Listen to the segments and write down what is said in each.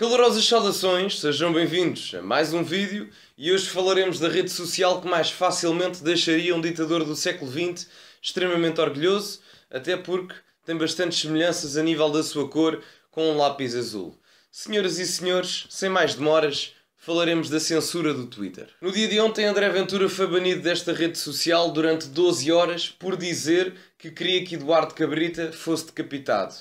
Calorosas saudações, sejam bem-vindos a mais um vídeo e hoje falaremos da rede social que mais facilmente deixaria um ditador do século XX extremamente orgulhoso, até porque tem bastantes semelhanças a nível da sua cor com um lápis azul. Senhoras e senhores, sem mais demoras, falaremos da censura do Twitter. No dia de ontem, André Ventura foi banido desta rede social durante 12 horas por dizer que queria que Eduardo Cabrita fosse decapitado.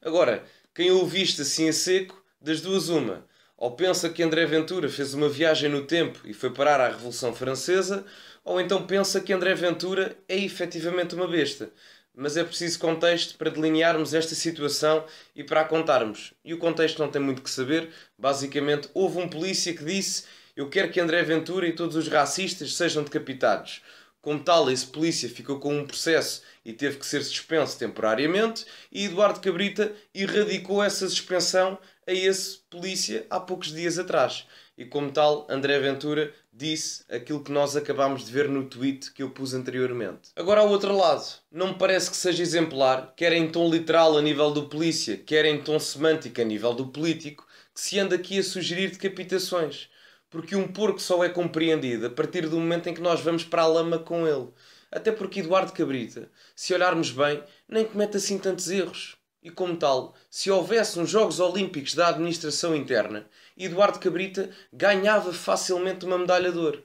Agora, quem o viste assim a seco, das duas uma. Ou pensa que André Ventura fez uma viagem no tempo e foi parar à Revolução Francesa, ou então pensa que André Ventura é efetivamente uma besta. Mas é preciso contexto para delinearmos esta situação e para a contarmos. E o contexto não tem muito que saber. Basicamente, houve um polícia que disse: Eu quero que André Ventura e todos os racistas sejam decapitados. Como tal, esse polícia ficou com um processo e teve que ser suspenso temporariamente, e Eduardo Cabrita erradicou essa suspensão a esse polícia há poucos dias atrás. E como tal, André Ventura disse aquilo que nós acabámos de ver no tweet que eu pus anteriormente. Agora ao outro lado, não me parece que seja exemplar, quer em tom literal a nível do polícia, quer em tom semântico a nível do político, que se anda aqui a sugerir decapitações porque um porco só é compreendido a partir do momento em que nós vamos para a lama com ele. Até porque Eduardo Cabrita, se olharmos bem, nem comete assim tantos erros. E como tal, se houvesse uns Jogos Olímpicos da administração interna, Eduardo Cabrita ganhava facilmente uma medalha de ouro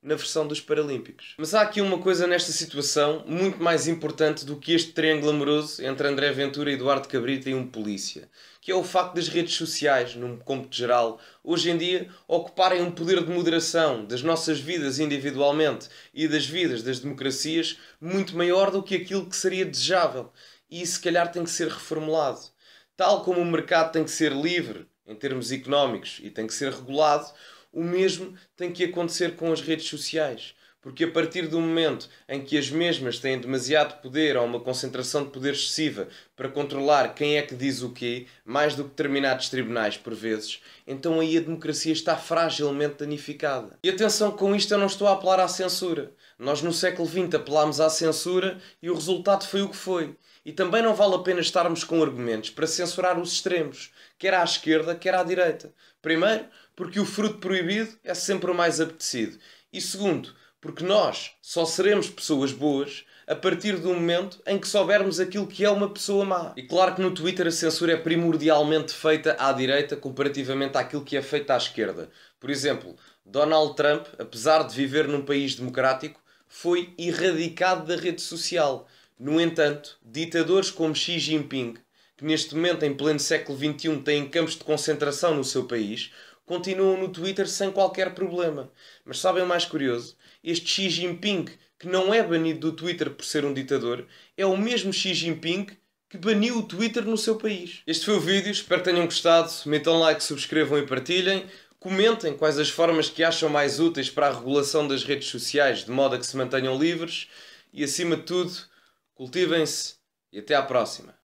na versão dos Paralímpicos. Mas há aqui uma coisa nesta situação muito mais importante do que este triângulo amoroso entre André Ventura, Eduardo Cabrita e um polícia, que é o facto das redes sociais, num cômputo geral, hoje em dia ocuparem um poder de moderação das nossas vidas individualmente e das vidas das democracias muito maior do que aquilo que seria desejável. E se calhar, tem que ser reformulado. Tal como o mercado tem que ser livre em termos económicos e tem que ser regulado, o mesmo tem que acontecer com as redes sociais. Porque a partir do momento em que as mesmas têm demasiado poder ou uma concentração de poder excessiva para controlar quem é que diz o quê, mais do que determinados tribunais por vezes, então aí a democracia está fragilmente danificada. E atenção, com isto eu não estou a apelar à censura. Nós no século XX apelámos à censura e o resultado foi o que foi. E também não vale a pena estarmos com argumentos para censurar os extremos, quer à esquerda, quer à direita. Primeiro, porque o fruto proibido é sempre o mais apetecido. E segundo, porque nós só seremos pessoas boas a partir do momento em que soubermos aquilo que é uma pessoa má. E claro que no Twitter a censura é primordialmente feita à direita comparativamente àquilo que é feito à esquerda. Por exemplo, Donald Trump, apesar de viver num país democrático, foi erradicado da rede social. No entanto, ditadores como Xi Jinping, que neste momento, em pleno século XXI, têm campos de concentração no seu país, continuam no Twitter sem qualquer problema. Mas sabem o mais curioso? Este Xi Jinping, que não é banido do Twitter por ser um ditador, é o mesmo Xi Jinping que baniu o Twitter no seu país. Este foi o vídeo, espero que tenham gostado. Metam like, subscrevam e partilhem. Comentem quais as formas que acham mais úteis para a regulação das redes sociais, de modo a que se mantenham livres. E acima de tudo, cultivem-se e até à próxima.